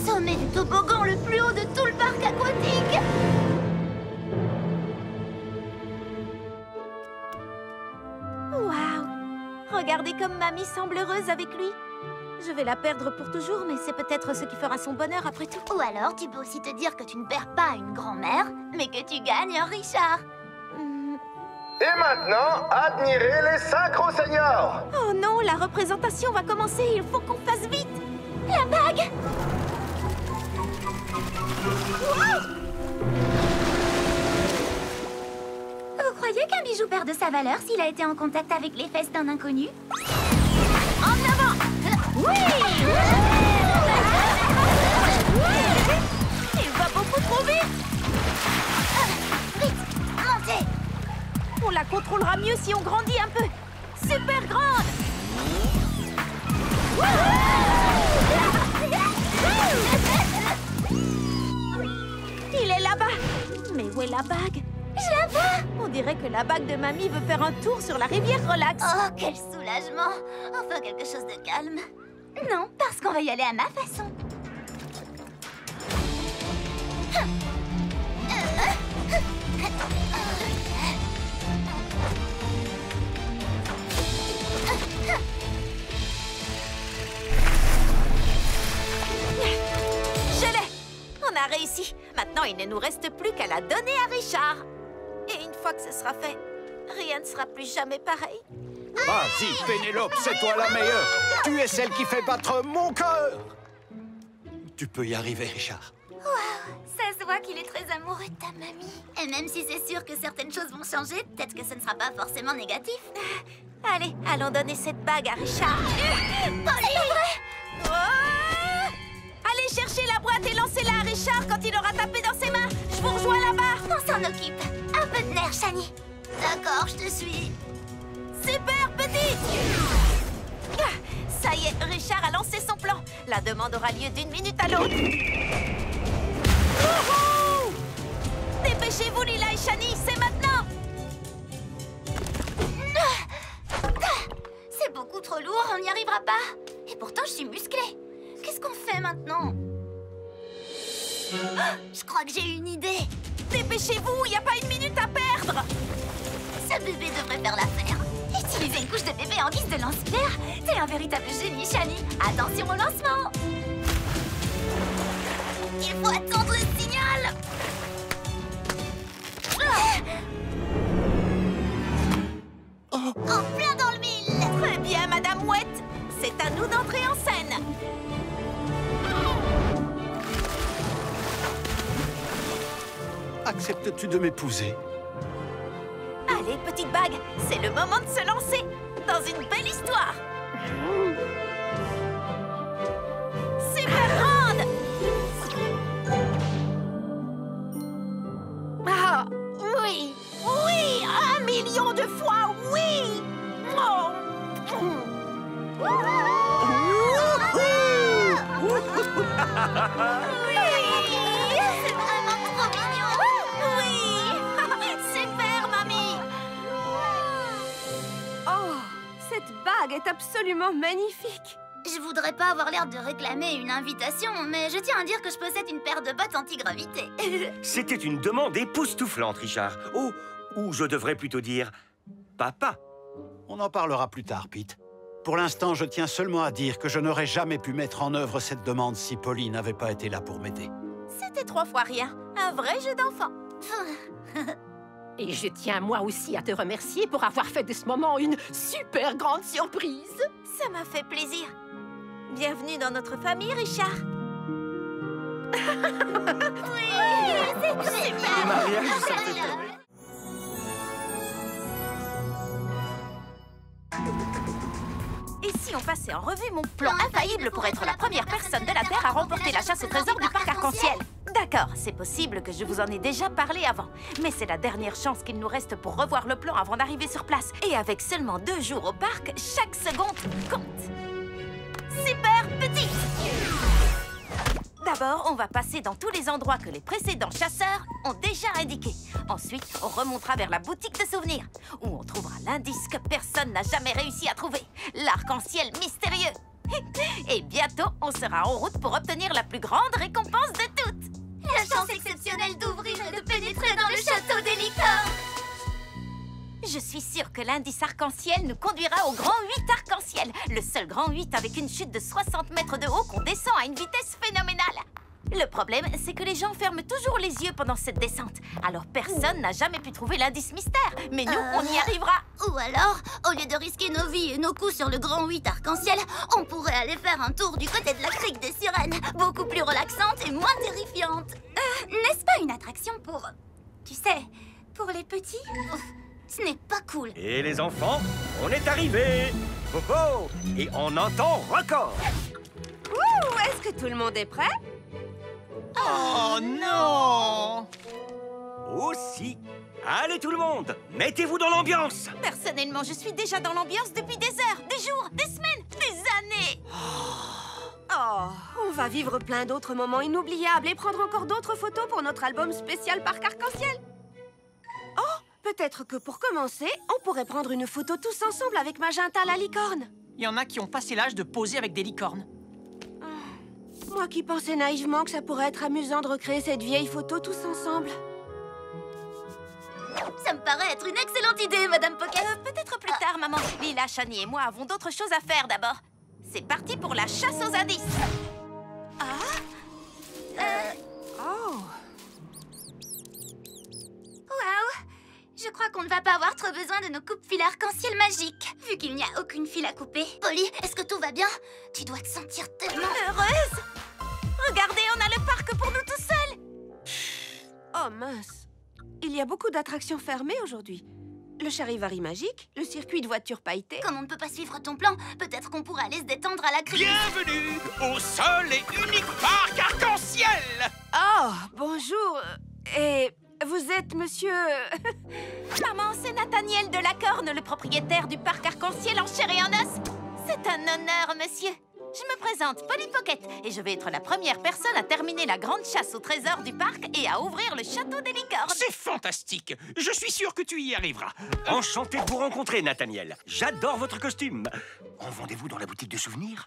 sommet du toboggan le plus haut de tout le parc aquatique Waouh Regardez comme mamie semble heureuse avec lui Je vais la perdre pour toujours, mais c'est peut-être ce qui fera son bonheur après tout. Ou alors, tu peux aussi te dire que tu ne perds pas une grand-mère, mais que tu gagnes un Richard. Et maintenant, admirez les synchro seniors Oh non, la représentation va commencer, il faut qu'on fasse vite. La bague. Vous croyez qu'un bijou perd de sa valeur s'il a été en contact avec les fesses d'un inconnu? En avant. Oui On la contrôlera mieux si on grandit un peu. Super grande. Il est là-bas. Mais où est la bague? Je vois. On dirait que la bague de mamie veut faire un tour sur la rivière relax. Oh, quel soulagement. Enfin quelque chose de calme. Non, parce qu'on va y aller à ma façon. Je On a réussi Maintenant, il ne nous reste plus qu'à la donner à Richard Et une fois que ce sera fait, rien ne sera plus jamais pareil Vas-y, Pénélope, c'est toi la meilleure. Tu es celle qui fait battre mon cœur. Tu peux y arriver, Richard. Ça se voit qu'il est très amoureux de ta mamie. Et même si c'est sûr que certaines choses vont changer, peut-être que ce ne sera pas forcément négatif. Allez, allons donner cette bague à Richard. Oh chercher la boîte et lancez-la à Richard quand il aura tapé dans ses mains. Je vous rejoins là-bas. On s'en occupe. Un peu de nerf, Shani. D'accord, je te suis. Super petite Ah, Ça y est, Richard a lancé son plan. La demande aura lieu d'une minute à l'autre. Wouhou Dépêchez-vous, Lila et Shani, c'est maintenant C'est beaucoup trop lourd, on n'y arrivera pas. Et pourtant, je suis musclée. Qu'est-ce qu'on fait maintenant Ah, Je crois que j'ai une idée. Dépêchez-vous, il n'y a pas une minute à perdre. Ce bébé devrait faire l'affaire. Utiliser une couche de bébé en guise de lance-pierre. T'es un véritable génie, Shani. Attention au lancement. Il faut attendre le signal. En plein dans le mille. Très bien, Madame Ouette. C'est à nous d'entrer en scène Acceptes-tu de m'épouser? Allez, petite bague, c'est le moment de se lancer dans une belle histoire. Super grande. Ah, oui Oui Un million de fois, oui. Oh. <laughs> <laughs> Oui est absolument magnifique. Je voudrais pas avoir l'air de réclamer une invitation, mais je tiens à dire que je possède une paire de bottes anti-gravité. <laughs> C'était une demande époustouflante, Richard. Oh, ou je devrais plutôt dire papa. On en parlera plus tard, Pete. Pour l'instant, je tiens seulement à dire que je n'aurais jamais pu mettre en œuvre cette demande si Polly n'avait pas été là pour m'aider. C'était trois fois rien. Un vrai jeu d'enfant. <laughs> Et je tiens moi aussi à te remercier pour avoir fait de ce moment une super grande surprise. Ça m'a fait plaisir. Bienvenue dans notre famille, Richard. <laughs> oui, c'est très bien mariage, ça fait pleurer. Et si on passait en revue mon plan infaillible pour être la première personne de la Terre à remporter la chasse au trésor du parc arc-en-ciel? D'accord, c'est possible que je vous en ai déjà parlé avant, mais c'est la dernière chance qu'il nous reste pour revoir le plan avant d'arriver sur place. Et avec seulement deux jours au parc, chaque seconde compte. Super petite D'abord, on va passer dans tous les endroits que les précédents chasseurs ont déjà indiqués. Ensuite, on remontera vers la boutique de souvenirs, où on trouvera l'indice que personne n'a jamais réussi à trouver, l'arc-en-ciel mystérieux. <laughs> Et bientôt, on sera en route pour obtenir la plus grande récompense de Je suis sûre que l'indice arc-en-ciel nous conduira au grand 8 arc-en-ciel, le seul grand 8 avec une chute de 60 mètres de haut qu'on descend à une vitesse phénoménale. Le problème, c'est que les gens ferment toujours les yeux pendant cette descente. Alors personne n'a jamais pu trouver l'indice mystère. Mais nous, on y Euh, arrivera. Ou alors, au lieu de risquer nos vies et nos coups sur le grand 8 arc-en-ciel, on pourrait aller faire un tour du côté de la crique des sirènes, beaucoup plus relaxante et moins terrifiante. Euh, N'est-ce pas une attraction pour... Tu sais, pour les petits? Ce n'est pas cool. Et les enfants, on est arrivés. Oh oh Et on entend record. Ouh, est-ce que tout le monde est prêt? Oh non. Aussi. Allez tout le monde, mettez-vous dans l'ambiance. Personnellement, je suis déjà dans l'ambiance depuis des heures, des jours, des semaines, des années. Oh, on va vivre plein d'autres moments inoubliables et prendre encore d'autres photos pour notre album spécial Parc Arc-en-Ciel. Oh, peut-être que pour commencer, on pourrait prendre une photo tous ensemble avec Magenta la licorne. Il y en a qui ont passé l'âge de poser avec des licornes. Moi qui pensais naïvement que ça pourrait être amusant de recréer cette vieille photo tous ensemble. Ça me paraît être une excellente idée, Madame Pocket. Euh, Peut-être plus tard, maman. Lila, Shani et moi avons d'autres choses à faire d'abord. C'est parti pour la chasse aux indices. Euh, Oh Waouh Je crois qu'on ne va pas avoir trop besoin de nos coupes-fils arc-en-ciel magiques, vu qu'il n'y a aucune file à couper. Polly, est-ce que tout va bien? Tu dois te sentir tellement... Heureuse. Regardez, on a le parc pour nous tout seuls. Oh mince. Il y a beaucoup d'attractions fermées aujourd'hui. Le charivari magique, le circuit de voitures pailletées... Comme on ne peut pas suivre ton plan, peut-être qu'on pourrait aller se détendre à la crique. Bienvenue au seul et unique parc arc-en-ciel. Oh, bonjour Et vous êtes monsieur... <laughs> Maman, c'est Nathaniel de la Corne, le propriétaire du parc arc-en-ciel en chair et en os. C'est un honneur, monsieur. Je me présente, Polly Pocket, et je vais être la première personne à terminer la grande chasse au trésor du parc et à ouvrir le château des licornes. C'est fantastique Je suis sûr que tu y arriveras. Enchanté de vous rencontrer, Nathaniel. J'adore votre costume. En vendez-vous dans la boutique de souvenirs?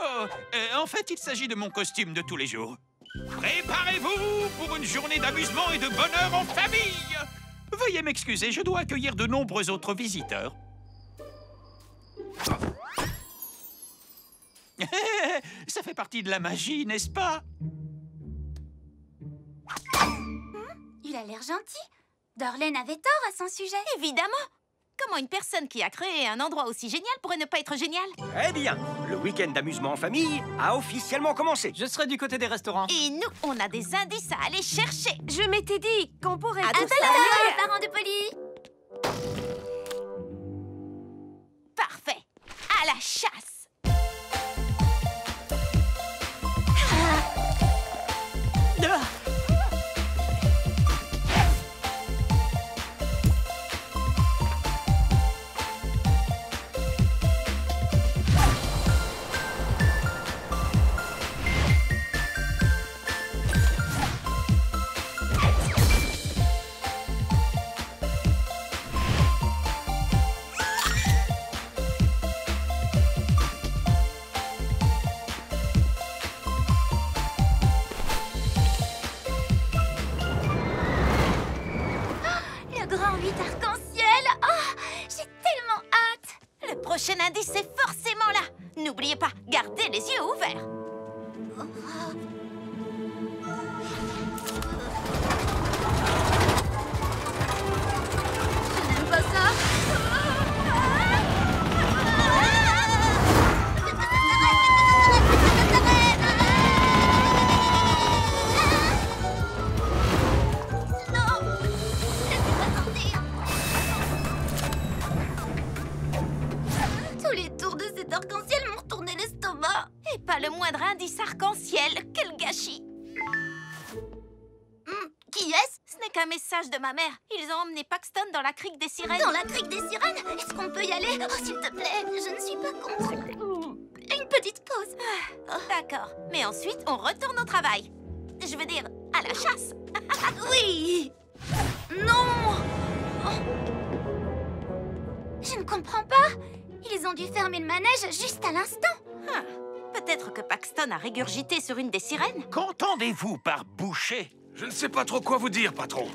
Oh, euh, en fait, il s'agit de mon costume de tous les jours. Préparez-vous pour une journée d'amusement et de bonheur en famille Veuillez m'excuser, je dois accueillir de nombreux autres visiteurs. <laughs> Ça fait partie de la magie, n'est-ce pas? Il a l'air gentil. Dorlaine avait tort à son sujet. Évidemment Comment une personne qui a créé un endroit aussi génial pourrait ne pas être génial Eh bien, le week-end d'amusement en famille a officiellement commencé. Je serai du côté des restaurants. Et nous, on a des indices à aller chercher Je m'étais dit qu'on pourrait... À tout à l'heure, aller- les parents de Polly. Parfait À la chasse de ma mère. Ils ont emmené Paxton dans la crique des sirènes. Dans la crique des sirènes Est-ce qu'on peut y aller Oh, s'il te plaît, je ne suis pas contre. Une petite pause. D'accord. Mais ensuite, on retourne au travail. Je veux dire, à la chasse. <laughs> Oui Non Oh. Je ne comprends pas. Ils ont dû fermer le manège juste à l'instant. Ah, Peut-être que Paxton a régurgité sur une des sirènes. Qu'entendez-vous par boucher? Je ne sais pas trop quoi vous dire, patron.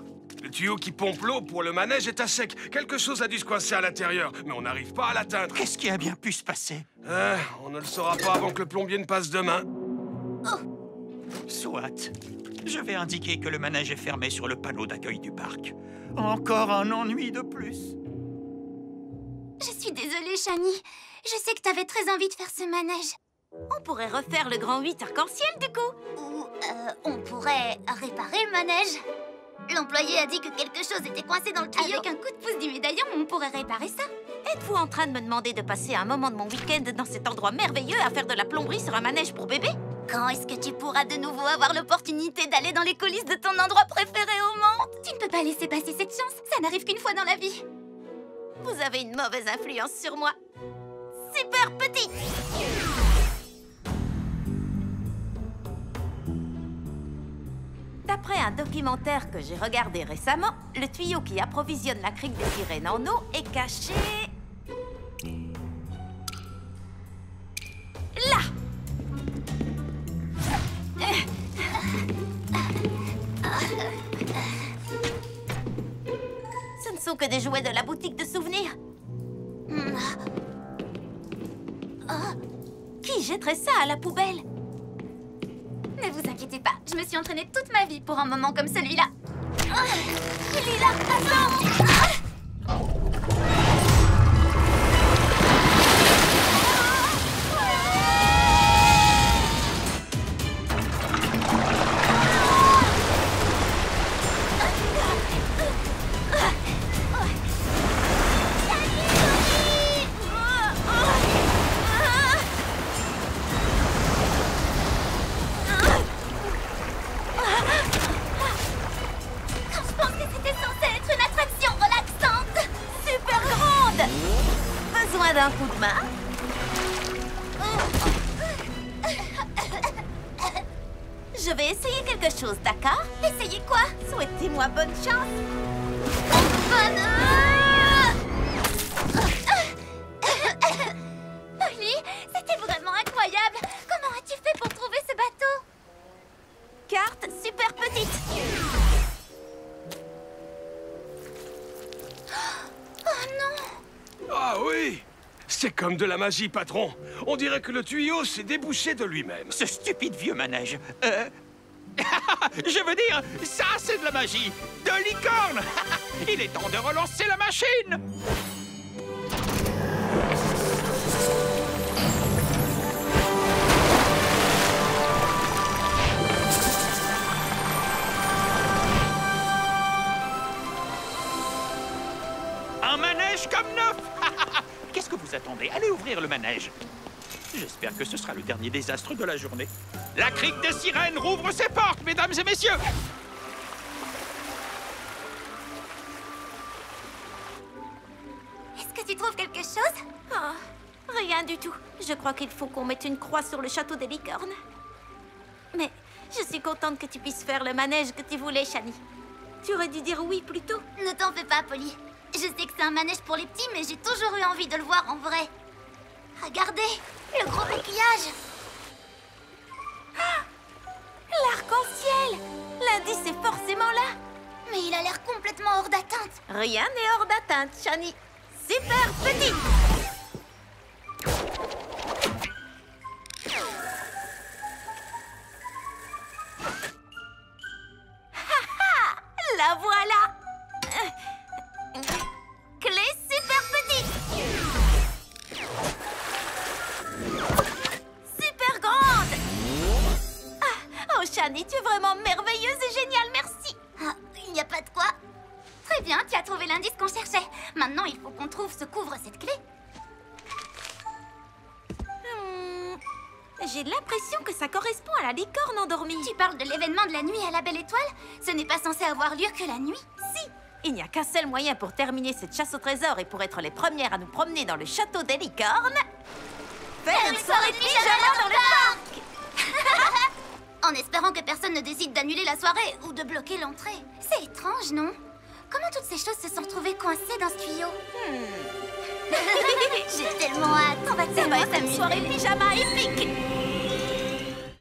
Le tuyau qui pompe l'eau pour le manège est à sec. Quelque chose a dû se coincer à l'intérieur, mais on n'arrive pas à l'atteindre. Qu'est-ce qui a bien pu se passer? Euh, on ne le saura pas avant que le plombier ne passe demain. Soit. Je vais indiquer que le manège est fermé sur le panneau d'accueil du parc. Encore un ennui de plus. Je suis désolée, Shani. Je sais que t'avais très envie de faire ce manège. On pourrait refaire le grand 8 arc-en-ciel, du coup. Ou euh, on pourrait réparer le manège. L'employé a dit que quelque chose était coincé dans le tuyau. Avec un coup de pouce du médaillon, on pourrait réparer ça. Êtes-vous en train de me demander de passer un moment de mon week-end dans cet endroit merveilleux à faire de la plomberie sur un manège pour bébé? Quand est-ce que tu pourras de nouveau avoir l'opportunité d'aller dans les coulisses de ton endroit préféré au monde? Tu ne peux pas laisser passer cette chance. Ça n'arrive qu'une fois dans la vie. Vous avez une mauvaise influence sur moi. Super petite D'après un documentaire que j'ai regardé récemment, le tuyau qui approvisionne la crique des sirènes en eau est caché... Là. Ce ne sont que des jouets de la boutique de souvenirs. Qui jetterait ça à la poubelle? Ne vous inquiétez pas, je me suis entraînée toute ma vie pour un moment comme celui-là. Ah, il est là, magie, patron. On dirait que le tuyau s'est débouché de lui-même. Ce stupide vieux manège. Euh... <laughs> Je veux dire, ça c'est de la magie De licorne <laughs> Il est temps de relancer la machine attendez Allez ouvrir le manège J'espère que ce sera le dernier désastre de la journée. La crique des sirènes rouvre ses portes, mesdames et messieurs Est-ce que tu trouves quelque chose? Ah, Rien du tout. Je crois qu'il faut qu'on mette une croix sur le château des licornes. Mais je suis contente que tu puisses faire le manège que tu voulais, Shani. Tu aurais dû dire oui plus tôt. Ne t'en fais pas, Polly. Je sais que c'est un manège pour les petits, mais j'ai toujours eu envie de le voir en vrai. Regardez, le gros coquillage L'arc-en-ciel. L'indice est forcément là. Mais il a l'air complètement hors d'atteinte. Rien n'est hors d'atteinte, Shani. Super petit lieu que la nuit. Si. Il n'y a qu'un seul moyen pour terminer cette chasse au trésor et pour être les premières à nous promener dans le château des licornes. Faire une soirée de pyjama dans le parc. <laughs> En espérant que personne ne décide d'annuler la soirée ou de bloquer l'entrée. C'est étrange, non? Comment toutes ces choses se sont retrouvées coincées dans ce tuyau? <laughs> <laughs> J'ai tellement hâte. On va Ça va tellement être une soirée pyjama épique